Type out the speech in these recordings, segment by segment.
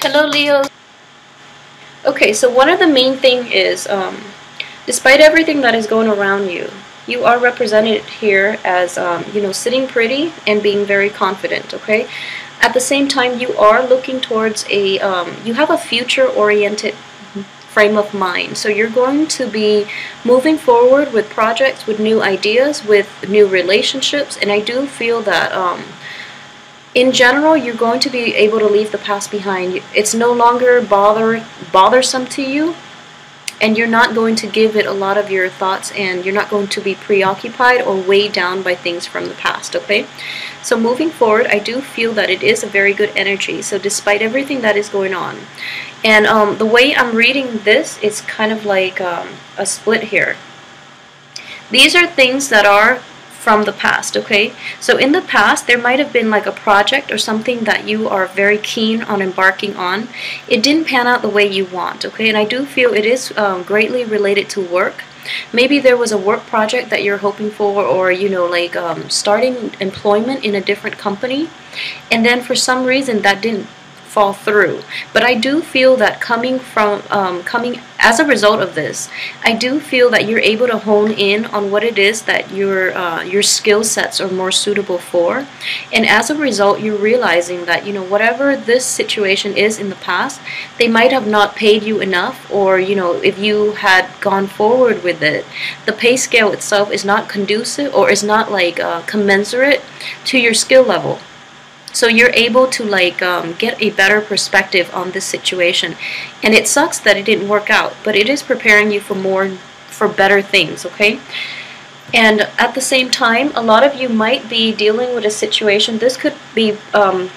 Hello, Leo. Okay, so one of the main thing is, um, despite everything that is going around you, you are represented here as, um, you know, sitting pretty and being very confident, okay? At the same time, you are looking towards a, um, you have a future-oriented frame of mind. So you're going to be moving forward with projects, with new ideas, with new relationships, and I do feel that, um, in general, you're going to be able to leave the past behind. It's no longer bother bothersome to you and you're not going to give it a lot of your thoughts and you're not going to be preoccupied or weighed down by things from the past okay? So moving forward I do feel that it is a very good energy so despite everything that is going on. And um, the way I'm reading this it's kind of like um, a split here. These are things that are from the past, okay? So in the past, there might have been like a project or something that you are very keen on embarking on. It didn't pan out the way you want, okay? And I do feel it is um, greatly related to work. Maybe there was a work project that you're hoping for or, you know, like um, starting employment in a different company. And then for some reason that didn't fall through. But I do feel that coming from um, coming as a result of this, I do feel that you're able to hone in on what it is that your uh, your skill sets are more suitable for, and as a result, you're realizing that you know whatever this situation is in the past, they might have not paid you enough, or you know if you had gone forward with it, the pay scale itself is not conducive or is not like uh, commensurate to your skill level. So you're able to like um, get a better perspective on this situation. And it sucks that it didn't work out, but it is preparing you for more, for better things, okay? And at the same time, a lot of you might be dealing with a situation, this could be, um,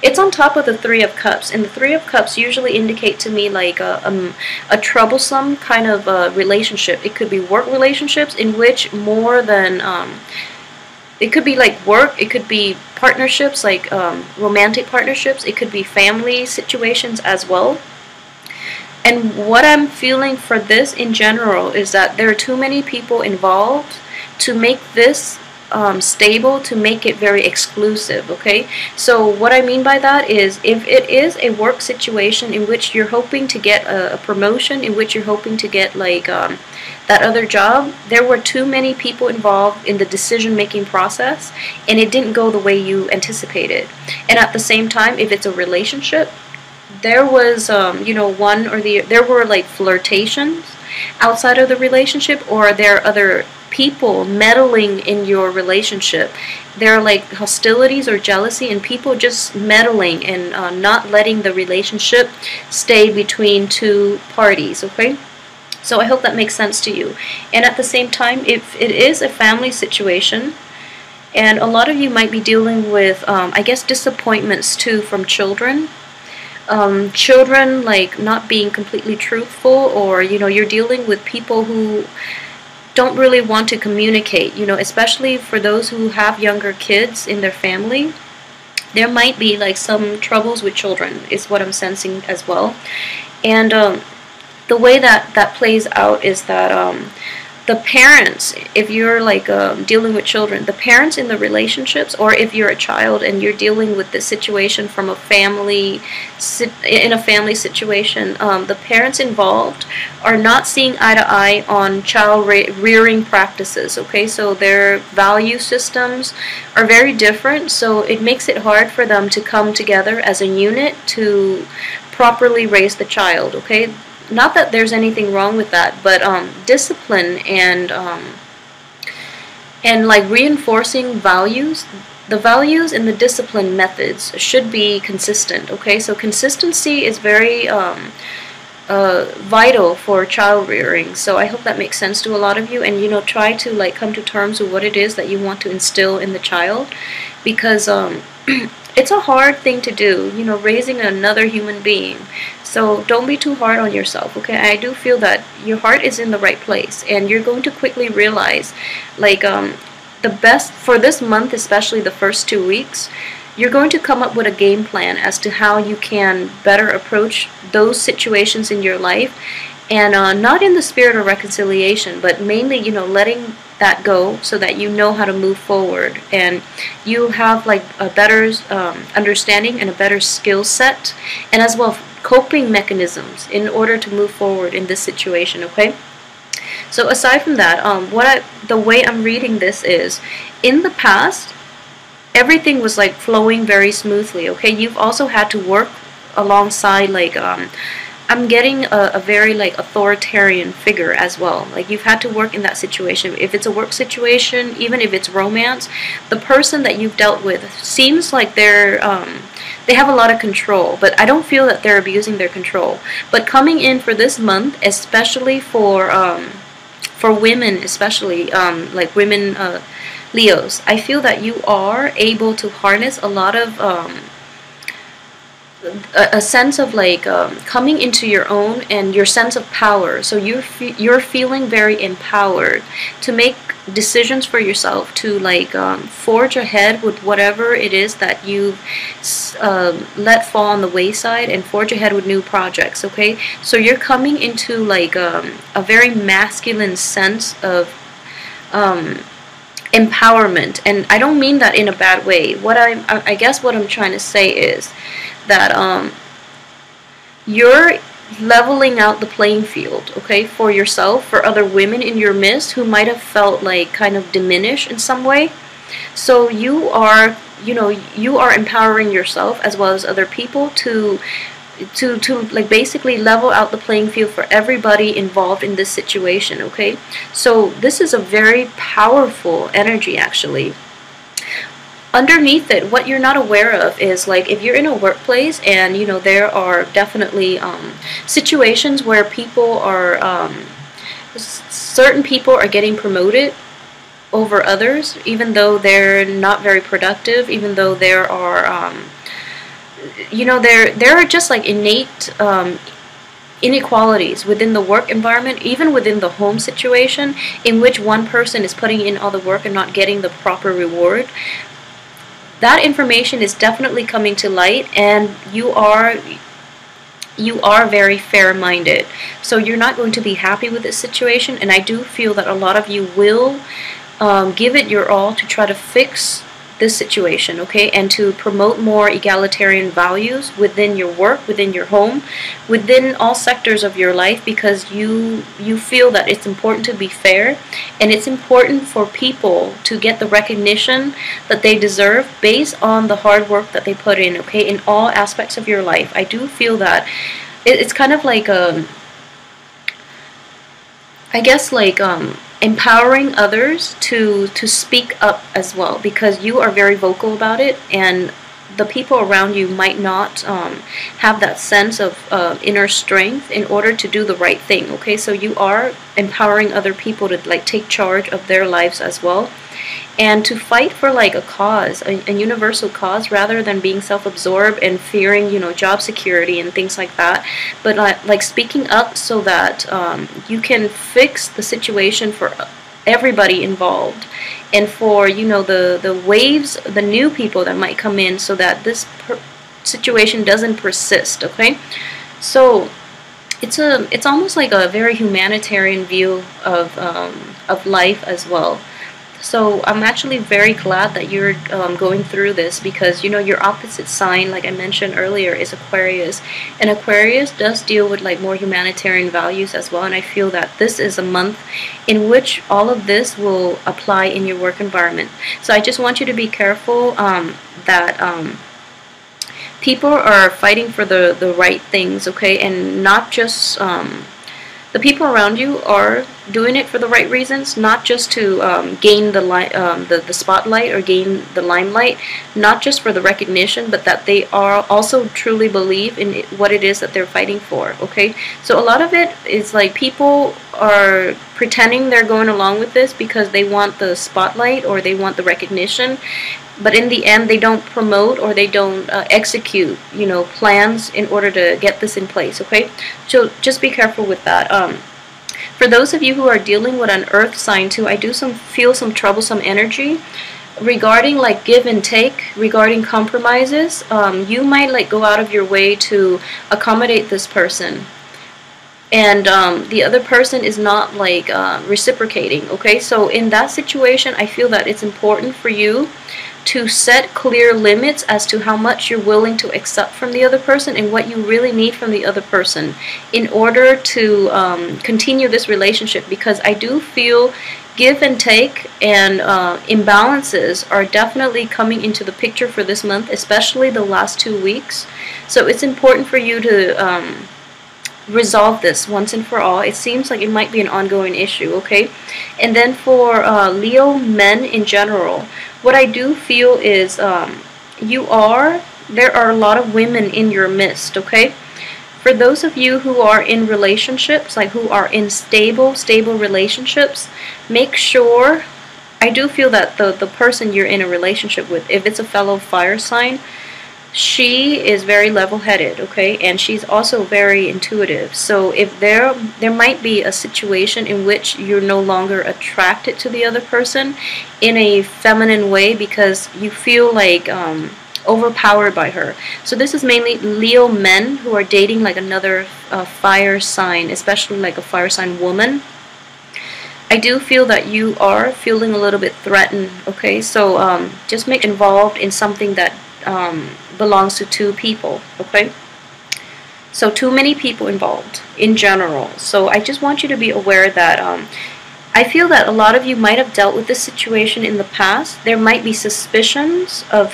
it's on top of the Three of Cups, and the Three of Cups usually indicate to me like a, um, a troublesome kind of relationship. It could be work relationships in which more than um, it could be like work, it could be partnerships, like um, romantic partnerships, it could be family situations as well. And what I'm feeling for this in general is that there are too many people involved to make this um, stable to make it very exclusive okay? So what I mean by that is if it is a work situation in which you're hoping to get a, a promotion in which you're hoping to get like um, that other job there were too many people involved in the decision making process and it didn't go the way you anticipated. And at the same time if it's a relationship there was um, you know one or the there were like flirtations outside of the relationship or there are other people meddling in your relationship. There are like hostilities or jealousy and people just meddling and uh, not letting the relationship stay between two parties, okay? So I hope that makes sense to you. And at the same time, if it is a family situation, and a lot of you might be dealing with, um, I guess, disappointments too from children. Um, children like not being completely truthful, or you know, you're dealing with people who don't really want to communicate, you know, especially for those who have younger kids in their family. There might be like some troubles with children, is what I'm sensing as well. And um, the way that that plays out is that um, the parents, if you're like um, dealing with children, the parents in the relationships, or if you're a child and you're dealing with the situation from a family, in a family situation, um, the parents involved are not seeing eye to eye on child rearing practices. Okay, so their value systems are very different, so it makes it hard for them to come together as a unit to properly raise the child. Okay, not that there's anything wrong with that, but um, discipline and um, and like reinforcing values, the values and the discipline methods should be consistent. Okay, so consistency is very um, uh, vital for child rearing. So I hope that makes sense to a lot of you, and you know, try to like come to terms with what it is that you want to instill in the child, because um, it's a hard thing to do. You know, raising another human being. So don't be too hard on yourself, okay? I do feel that your heart is in the right place and you're going to quickly realize like um, the best for this month, especially the first two weeks, you're going to come up with a game plan as to how you can better approach those situations in your life and uh, not in the spirit of reconciliation, but mainly, you know, letting that go so that you know how to move forward. And you have like a better um, understanding and a better skill set and as well coping mechanisms in order to move forward in this situation okay? So aside from that um, what I the way I'm reading this is in the past everything was like flowing very smoothly okay? You've also had to work alongside like um, I'm getting a, a, very like authoritarian figure as well. Like you've had to work in that situation. If it's a work situation, even if it's romance, the person that you've dealt with seems like they're um, they have a lot of control. But I don't feel that they're abusing their control. But coming in for this month, especially for um, for women, especially um, like women uh, Leos, I feel that you are able to harness a lot of um, a, a sense of like um, coming into your own and your sense of power. So you're fe you're feeling very empowered to make decisions for yourself to like um, forge ahead with whatever it is that you uh, let fall on the wayside and forge ahead with new projects okay? So you're coming into like um, a very masculine sense of um, empowerment. And I don't mean that in a bad way. What I'm I guess what I'm trying to say is that um, you're leveling out the playing field, okay, for yourself, for other women in your midst who might have felt like kind of diminished in some way. So you are, you know, you are empowering yourself as well as other people to to to like basically level out the playing field for everybody involved in this situation, okay? So this is a very powerful energy actually underneath it, what you're not aware of is like if you're in a workplace and you know there are definitely um, situations where people are um, certain people are getting promoted over others, even though they're not very productive, even though there are um, you know there there are just like innate um, inequalities within the work environment, even within the home situation, in which one person is putting in all the work and not getting the proper reward that information is definitely coming to light and you are you are very fair-minded. So you're not going to be happy with this situation and I do feel that a lot of you will um, give it your all to try to fix this situation, okay, and to promote more egalitarian values within your work, within your home, within all sectors of your life because you you feel that it's important to be fair and it's important for people to get the recognition that they deserve based on the hard work that they put in, okay, in all aspects of your life. I do feel that it, it's kind of like um I guess like um empowering others to to speak up as well because you are very vocal about it and the people around you might not um, have that sense of uh, inner strength in order to do the right thing okay? So you are empowering other people to like take charge of their lives as well and to fight for like a cause, a, a universal cause, rather than being self-absorbed and fearing, you know, job security and things like that. But uh, like speaking up so that um, you can fix the situation for everybody involved, and for you know the the waves, the new people that might come in, so that this situation doesn't persist. Okay, so it's a it's almost like a very humanitarian view of um, of life as well. So I'm actually very glad that you're um, going through this because you know your opposite sign, like I mentioned earlier, is Aquarius, and Aquarius does deal with like more humanitarian values as well. And I feel that this is a month in which all of this will apply in your work environment. So I just want you to be careful um, that. Um, people are fighting for the, the right things, okay, and not just um, the people around you are doing it for the right reasons, not just to um, gain the, um, the the spotlight or gain the limelight, not just for the recognition, but that they are also truly believe in it, what it is that they're fighting for. Okay, so a lot of it is like people are pretending they're going along with this because they want the spotlight or they want the recognition, but in the end they don't promote or they don't uh, execute you know plans in order to get this in place okay so just be careful with that um, for those of you who are dealing with an earth sign too I do some feel some troublesome energy. Regarding like give and take regarding compromises um, you might like go out of your way to accommodate this person. And um, the other person is not like uh, reciprocating okay? So in that situation I feel that it's important for you to set clear limits as to how much you're willing to accept from the other person and what you really need from the other person in order to um, continue this relationship. Because I do feel give and take and uh, imbalances are definitely coming into the picture for this month especially the last two weeks. So it's important for you to um, resolve this once and for all. It seems like it might be an ongoing issue, okay? And then for uh, Leo men in general, what I do feel is um, you are, there are a lot of women in your midst, okay? For those of you who are in relationships, like who are in stable, stable relationships, make sure, I do feel that the, the person you're in a relationship with, if it's a fellow fire sign, she is very level-headed okay? And she's also very intuitive. So if there there might be a situation in which you're no longer attracted to the other person in a feminine way because you feel like um, overpowered by her. So this is mainly Leo men who are dating like another uh, fire sign especially like a fire sign woman. I do feel that you are feeling a little bit threatened okay? So um, just make involved in something that um, belongs to two people, okay? So too many people involved in general. So I just want you to be aware that um, I feel that a lot of you might have dealt with this situation in the past. There might be suspicions of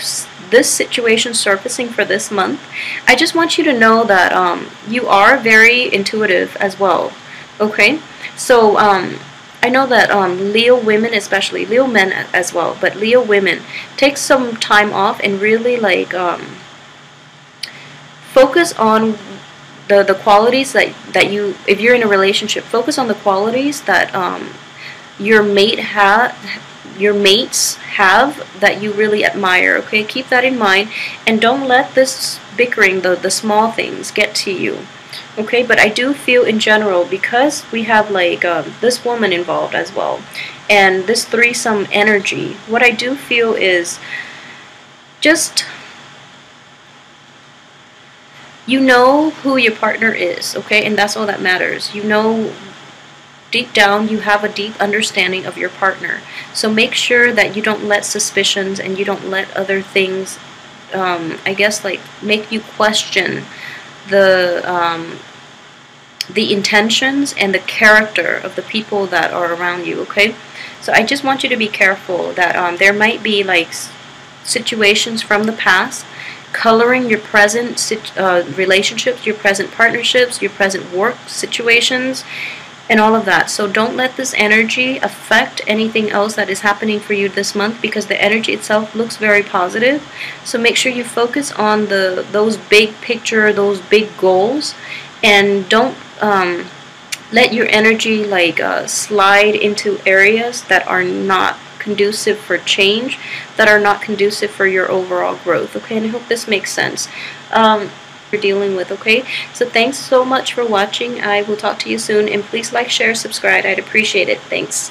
this situation surfacing for this month. I just want you to know that um, you are very intuitive as well, okay? So um, I know that um, Leo women, especially Leo men as well, but Leo women take some time off and really like um, focus on the the qualities that that you if you're in a relationship, focus on the qualities that um, your mate have your mates have that you really admire okay? Keep that in mind and don't let this bickering the the small things get to you okay but I do feel in general because we have like um, this woman involved as well and this threesome energy what I do feel is just you know who your partner is okay? And that's all that matters. You know deep down you have a deep understanding of your partner. So make sure that you don't let suspicions and you don't let other things um, I guess like make you question the um, the intentions and the character of the people that are around you okay? So I just want you to be careful that um, there might be like situations from the past coloring your present uh, relationships your present partnerships your present work situations and all of that so don't let this energy affect anything else that is happening for you this month because the energy itself looks very positive so make sure you focus on the those big picture those big goals and don't um, let your energy like uh, slide into areas that are not conducive for change, that are not conducive for your overall growth. Okay, and I hope this makes sense. Um, you're dealing with okay? So thanks so much for watching. I will talk to you soon and please like share subscribe. I'd appreciate it. Thanks